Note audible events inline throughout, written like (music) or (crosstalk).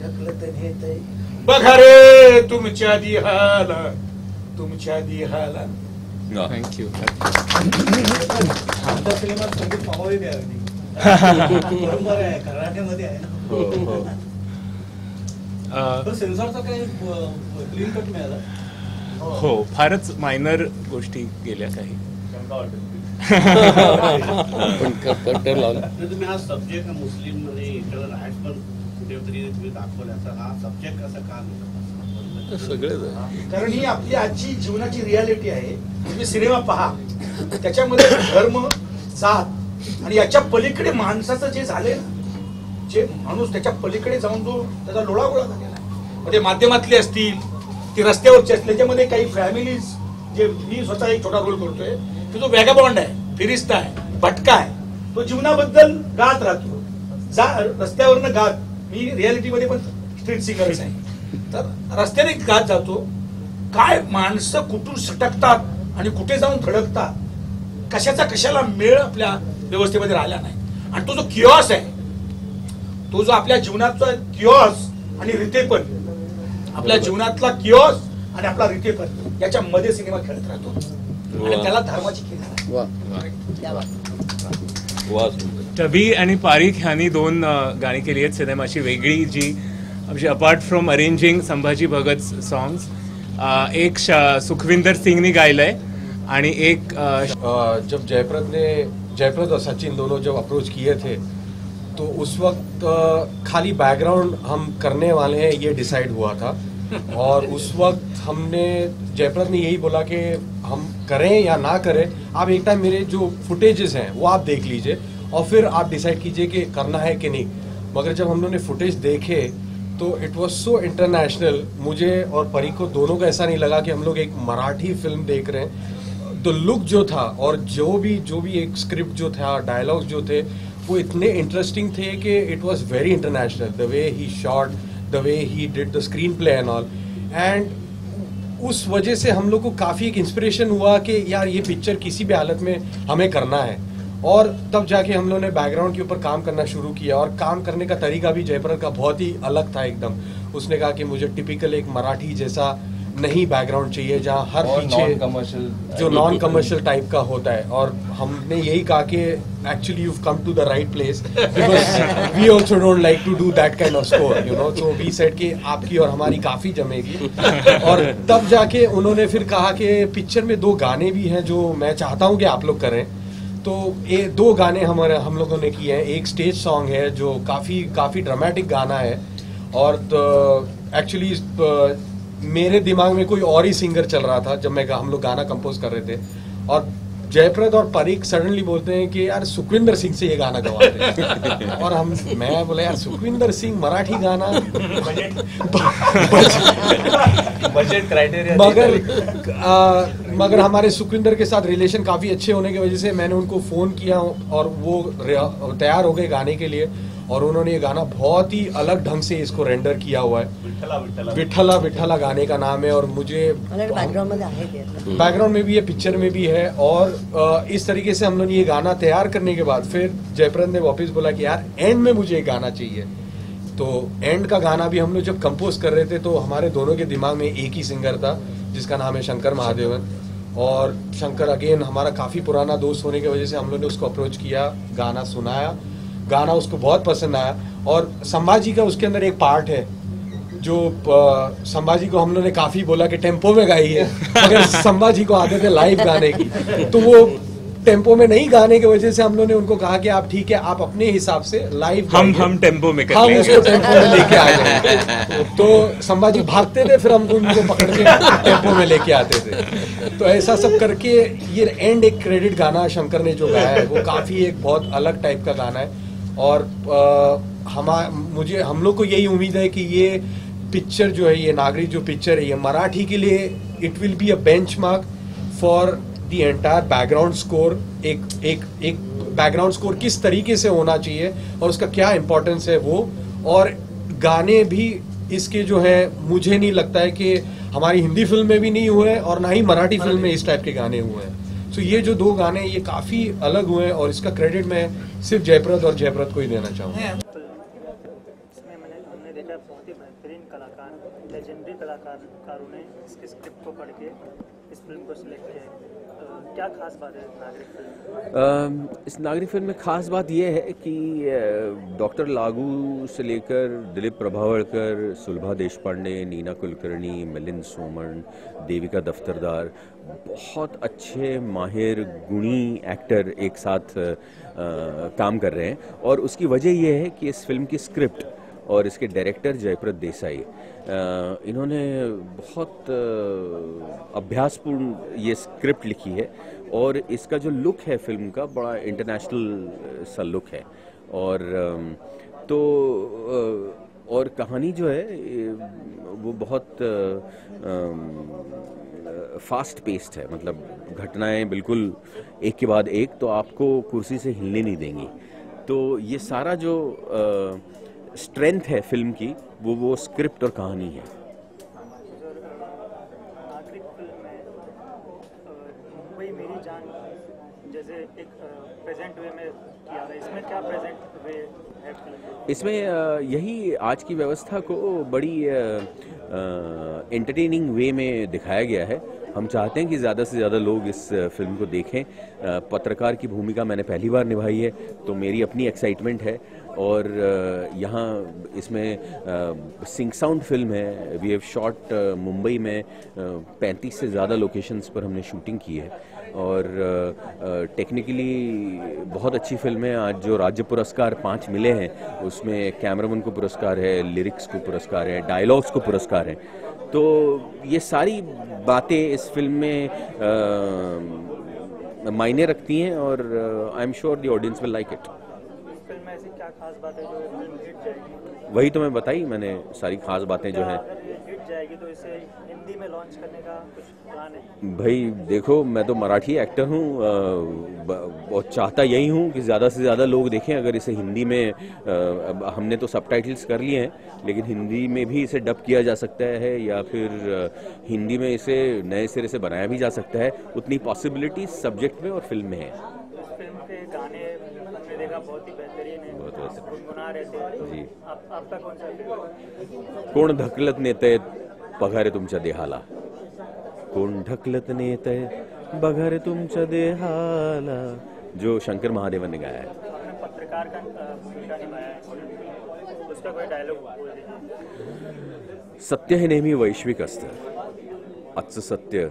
ढकलत नेतय बघा रे तुमच्या दिहाला तुमच्या दिहाला. थँक्यू आमच्या सिनेमात संगीत पाहावे द्यावे (laughs) बरोबर आहे कराटेमध्ये आहे ना. तर सेन्सॉरचा काही क्लीन कट मिळाला? हो. फारच मायनर गोष्टी गेल्या काही. पण लावलं. तुम्ही हा सब्जेक्ट मुस्लिममध्ये इंटरनल पण तुम्ही दाखवल्याचा हा सब्जेक्ट का? सगळेच. कारण ही आपली आजची जीवनाची रियालिटी आहे. तुम्ही सिनेमा पहा. त्याच्यामध्ये धर्म जात आणि याच्या पलीकडे माणसाचं जे झाले ना जे माणूस त्याच्या पलीकडे जाऊन जो त्याचा लोळागोळा झालेला आहे. म्हणजे माध्यमातले असतील ते रस्त्यावरचे असतील त्याच्यामध्ये काही फॅमिलीज जे मी स्वतः एक छोटा रोल करतोय की जो बॉन्ड आहे फिरिस्ता आहे भटका आहे. तो जीवनाबद्दल गात राहतो. जा रस्त्यावरनं गात. मी रियालिटीमध्ये पण स्ट्रीट सिंगरच आहे. तर रस्त्याने गात जातो? काय माणसं कुठून सटकतात आणि कुठे जाऊन धडकतात? कशाचा कशाला मेळ आपल्या व्यवस्थेमध्ये राहिला नाही. आणि तो जो किओस आहे तो जो आपल्या जीवनाचा किओस आणि रितेपण आपल्या जीवनातला किओस आणि आपला रितेपण याच्या मध्ये सिनेमा खेळत राहतो. आणि. त्याला धर्माची सुंदर. टबी आणि पारिक ह्यांनी दोन गाणी केली आहेत सिनेमाची वेगळी जी म्हणजे apart from arranging Sambhaji Bhagat songs एक सुखविंदर सिंगनी गायलंय आणि एक जब जयप्रद ने, जयप्रद और सचिन दोनों जब अप्रोच किए थे तो उस वक्त खाली बैकग्राउंड हम करने वाले हैं, ये डिसाइड हुआ था। और उस वक्त हमने, जयप्रद ने यही बोला कि हम करें या ना करें, आप एक टाइम मेरे जो फुटेजेस हैं, वो आप देख लीजिए और फिर आप डिसाइड कीजिए कि करना है कि नहीं। मगर जब हम लोगों ने फुटेज देखे तो इट वॉज़ सो इंटरनेशनल मुझे और परी को दोनों को ऐसा नहीं लगा कि हम लोग एक मराठी फ़िल्म देख रहे हैं। तो लुक जो था और जो भी जो भी एक स्क्रिप्ट जो था डायलॉग्स जो थे, वो इतने इंटरेस्टिंग थे कि it was very international the way he shot the way he did the screenplay and all and उस वजह से हम लोग को काफ़ी एक इंस्पिरेशन हुआ कि यार ये पिक्चर किसी भी हालत में हमें करना है। और तब जाके हम लोगों ने बैकग्राउंड के ऊपर काम करना शुरू किया और काम करने का तरीका भी जयप्रद का बहुत ही अलग था एकदम। उसने कहा कि मुझे टिपिकल एक मराठी जैसा नहीं बैकग्राउंड चाहिए जहाँ हर पीछे जो नॉन कमर्शियल टाइप का होता है। और हमने यही कहा कि actually you come to the right place because we also don't like to do that kind of score you know so we said कि आपकी और हमारी काफ़ी जमेगी। और तब जाके उन्होंने फिर कहा कि पिक्चर में दो गाने भी हैं जो मैं चाहता हूँ कि आप लोग करें। तो ये दो गाने हमारे हम लोगों ने किए हैं। एक स्टेज सॉन्ग है जो काफ़ी काफ़ी ड्रामेटिक गाना है। और एक्चुअली मेरे दिमाग में कोई और ही सिंगर चल रहा था जब मैं हम लोग गाना कंपोज कर रहे थे। और जयप्रद और परीक सडनली बोलते हैं कि यार सुखविंदर सिंह से ये गाना गवाते हैं। (laughs) और हम मैं बोला यार सुखविंदर सिंह मराठी गाना? (laughs) (laughs) बजट क्राइटेरिया (laughs) मगर आ, मगर हमारे सुखविंदर के साथ रिलेशन काफ़ी अच्छे होने की वजह से मैंने उनको फ़ोन किया और वो तैयार हो गए गाने के लिए और उन्होंने ये गाना बहुत ही अलग ढंग से इसको रेंडर किया हुआ है। विठला विठला। गाने का नाम है और मुझे बैकग्राउंड में भी है। पिक्चर में भी है और इस तरीके से हम लोग ये गाना तैयार करने के बाद फिर जयप्रद ने वापस बोला कि यार एंड में मुझे ये गाना चाहिए। तो एंड का गाना भी हम लोग जब कंपोज कर रहे थे तो हमारे दोनों के दिमाग में एक ही सिंगर था, जिसका नाम है शंकर महादेवन। और शंकर अगेन हमारा काफ़ी पुराना दोस्त होने की वजह से हम लोग ने उसको अप्रोच किया, गाना सुनाया। गाना उसको बहुत पसंद आया। और संभाजी का उसके अंदर एक पार्ट है, जो संभाजी को हम लोग ने काफ़ी बोला कि टेंपो में गाई है अगर संभाजी को आदत है लाइव गाने की। तो वो टेंपो में नहीं गाने की वजह से हम लोग ने उनको कहा कि आप ठीक है आप अपने हिसाब से लाइव हम हम टेंपो में हम उसको टेंपो में लेके आ गए (laughs) तो संभाजी भागते थे फिर हम उनको पकड़ के टेंपो में लेके आते थे। तो ऐसा सब करके ये एंड एक क्रेडिट गाना शंकर ने जो गाया है वो काफ़ी एक बहुत अलग टाइप का गाना है। और हम मुझे हम लोग को यही उम्मीद है कि ये पिक्चर जो है ये नागरिक जो पिक्चर है ये मराठी के लिए it will be a benchmark for the entire background score एक एक एक बैकग्राउंड स्कोर किस तरीके से होना चाहिए और उसका क्या इम्पोर्टेंस है वो? और गाने भी इसके जो है मुझे नहीं लगता है कि हमारी हिंदी फ़िल्म में भी नहीं हुए हैं और ना ही मराठी फ़िल्म में इस टाइप के गाने हुए हैं। तो ये जो दो गाने ये काफ़ी अलग हुए हैं और इसका क्रेडिट मैं सिर्फ़ जयप्रद और जयप्रद को ही देना चाहूँगा। बहुत ही बेहतरीन कलाकार लेजेंडरी कलाकारों ने इसकी स्क्रिप्ट को पढ़ के इस फ़िल्म को सिलेक्ट किया है। क्या खास बात है इस नागरिक फ़िल्म में? खास बात यह है कि डॉक्टर लागू से लेकर दिलीप प्रभावड़कर सुलभा देशपांडे नीना कुलकर्णी मिलिंद सोमन देविका दफ्तरदार बहुत अच्छे माहिर गुणी एक्टर एक साथ अ, काम कर रहे हैं। और उसकी वजह यह है कि इस फ़िल्म की स्क्रिप्ट और इसके डायरेक्टर जयप्रद देसाई। इन्होंने बहुत अभ्यासपूर्ण ये स्क्रिप्ट लिखी है और इसका जो लुक है फ़िल्म का, बड़ा इंटरनेशनल सा लुक है। और तो और कहानी जो है वो बहुत फास्ट पेस्ड है। मतलब घटनाएँ बिल्कुल एक के बाद एक तो आपको कुर्सी से हिलने नहीं देंगी। तो ये सारा जो स्ट्रेंथ है फ़िल्म की वो वो स्क्रिप्ट और कहानी है। था इसमें यही आज की व्यवस्था को बड़ी एंटरटेनिंग वे में दिखाया गया है। हम चाहते हैं कि ज़्यादा से ज़्यादा लोग इस फ़िल्म को देखें। पत्रकार की भूमिका मैंने पहली बार निभाई है तो मेरी अपनी एक्साइटमेंट है। और यहाँ इसमें सिंक साउंड फ़िल्म है। वी हैव शॉट मुंबई में पैंतीस से ज़्यादा लोकेशंस पर हमने शूटिंग की है। और टेक्निकली बहुत अच्छी फ़िल्म है। आज जो राज्य पुरस्कार पाँच मिले हैं, उसमें कैमरामैन को पुरस्कार है लिरिक्स को पुरस्कार है डायलॉग्स को पुरस्कार है। तो ये सारी बातें इस फ़िल्म में मायने रखती हैं और I am sure the audience will like it film में ऐसी क्या खास बात है जो फ़िल्म हिट जाएगी? वही तो मैं बताई मैंने सारी खास बातें जो हैं। हिट जाएगी तो इसे हिंदी में लॉन्च करने का कुछ प्लान है? भाई देखो मैं तो मराठी एक्टर हूँ और चाहता यही हूँ कि ज़्यादा से ज़्यादा लोग देखें अगर इसे हिंदी में अब हमने तो सबटाइटल्स कर लिए हैं लेकिन हिंदी में भी इसे डब किया जा सकता है या फिर हिंदी में इसे नए सिरे से बनाया भी जा सकता है। उतनी पॉसिबिलिटी सब्जेक्ट में और फ़िल्म में है इस फ़िल्म के गाने हमने देखा बहुत ही बेहतरीन है बहुत बेहतरीन। गुनगुना रहते हैं तो जी। सा कोण ढकलत नेतय पगारे तुमच्या देहाला? कोण ढकलत नेतय बघारे तुमच्या देहाला? जो शंकर महादेवन ने गाया है पत्रकार का भूमिका निभाया है उसका कोई डायलॉग सत्य हे नेहमी वैश्विक असतं. आजचं सत्य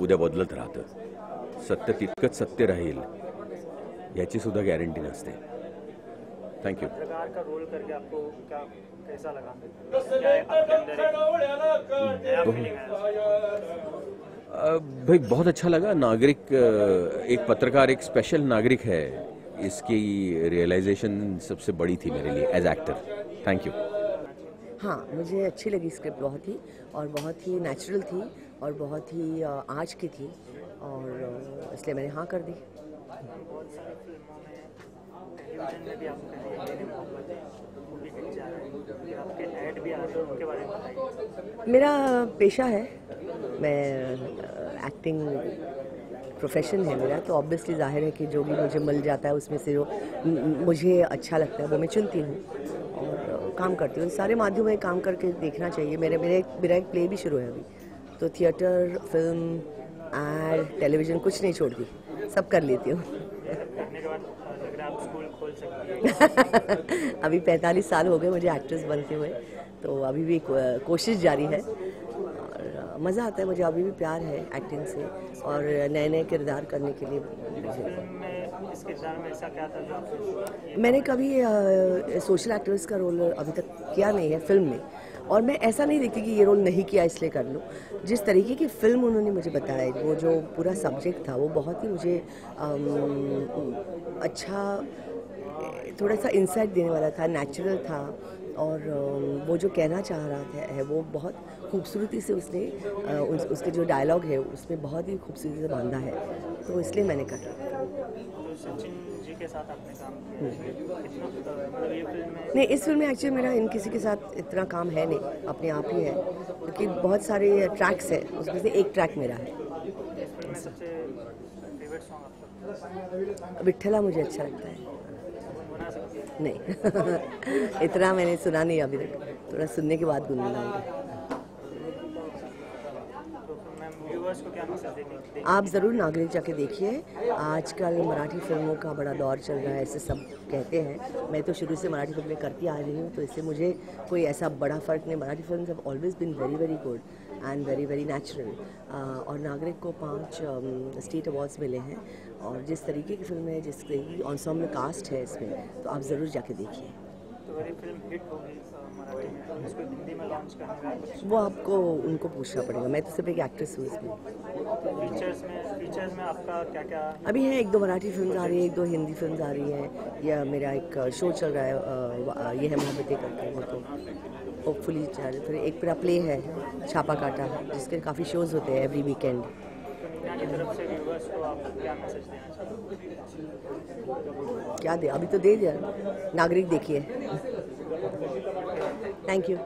उद्या बदलत राहतं. सत्य तितकंच सत्य राहील याची सुद्धा गॅरंटी नसते. थँक्यू पत्रकार का रोल करके आपको क्या कैसा लगा? क्या आपके अंदर एक नया फीलिंग आया अ, भाई बहुत अच्छा लगा। नागरिक एक पत्रकार एक स्पेशल नागरिक है। इसकी रियलाइजेशन सबसे बड़ी थी मेरे लिए एज एक्टर थैंक यू हाँ मुझे अच्छी लगी स्क्रिप्ट बहुत ही और बहुत ही नेचुरल थी और बहुत ही आज की थी और इसलिए मैंने हाँ कर दी बहुत सारी फ़िल्मों में में भी है आपके ऐड भी आ रहे हैं, उनके बारे में मेरा पेशा है, मैं एक्टिंग प्रोफेशन है मेरा तो ऑब्वियसली ज़ाहिर है कि जो भी मुझे मिल जाता है, उसमें से जो मुझे अच्छा लगता है, वो मैं चुनती हूँ और काम करती हूँ। सारे माध्यम में काम करके देखना चाहिए, मेरे मेरे मेरा एक प्ले भी शुरू है अभी। तो थिएटर फ़िल्म एड टेलीविज़न कुछ नहीं छोड़ती, सब कर लेती हूँ। लग रहा है आप स्कूल खोल सकती हैं। (laughs) अभी 45 साल हो गए मुझे एक्ट्रेस बनते हुए तो अभी भी कोशिश जारी है। और मज़ा आता है मुझे अभी भी प्यार है एक्टिंग से और नए नए किरदार करने के लिए मुझे। फ़िल्म इस किरदार में ऐसा क्या था जो मैंने कभी सोशल एक्टिविस्ट का रोल अभी तक किया नहीं है फ़िल्म में। और मैं ऐसा नहीं देखती कि ये रोल नहीं किया, इसलिए कर लूँ। जिस तरीके की फ़िल्म उन्होंने मुझे बताया वो जो पूरा सब्जेक्ट था, वो बहुत ही मुझे अच्छा थोड़ा सा इंसाइट देने वाला था नेचुरल था। और वो जो कहना चाह रहा था है वो बहुत खूबसूरती से उसने उस, उसके जो डायलॉग है उसमें बहुत ही खूबसूरती से बांधा है। तो इसलिए मैंने करा सचिन जी के साथ आपने काम किया? कितना ये फ़िल्म में नहीं इस फ़िल्म में एक्चुअली मेरा इन किसी के साथ इतना काम है नहीं अपने आप ही है। क्योंकि तो बहुत सारे ट्रैक्स है उसमें से एक ट्रैक मेरा है। विठला मुझे अच्छा लगता है। नहीं। (laughs) इतना मैंने सुना नहीं अभी तक। थोड़ा सुनने के बाद गुनगुनाऊँगी तो फिर मैम व्यूअर्स को क्या मैसेज देंगे आप ज़रूर नागरिक जाके देखिए। आजकल मराठी फ़िल्मों का बड़ा दौर चल रहा है ऐसे सब कहते हैं। मैं तो शुरू से मराठी फ़िल्में करती आ रही हूँ तो इससे मुझे कोई ऐसा बड़ा फ़र्क नहीं। Marathi film have always been very very good and very very natural और नागरिक को पाँच स्टेट अवार्ड्स मिले हैं। और जिस तरीके की फ़िल्म है जिस तरीके की ऑनसॉम्बल कास्ट है इसमें तो आप ज़रूर जाके देखिए। तो फ़िल्म हिट होगी तो वो आपको उनको पूछना पड़ेगा। मैं तो सिर्फ़ एक एक्ट्रेस हूँ इसमें। फीचर्स में फीचर्स में आपका क्या क्या अभी है एक दो मराठी फ़िल्म आ रही है एक दो हिंदी फ़िल्म आ रही है। या मेरा एक शो चल रहा है ये है मोहब्बतें करके वो तो होपफुली चल फिर एक मेरा प्ले है छापा काटा जिसके काफ़ी शोज़ होते हैं एवरी वीकेंड क्या दे? अभी तो दे दिया। नागरिक देखिए। Thank you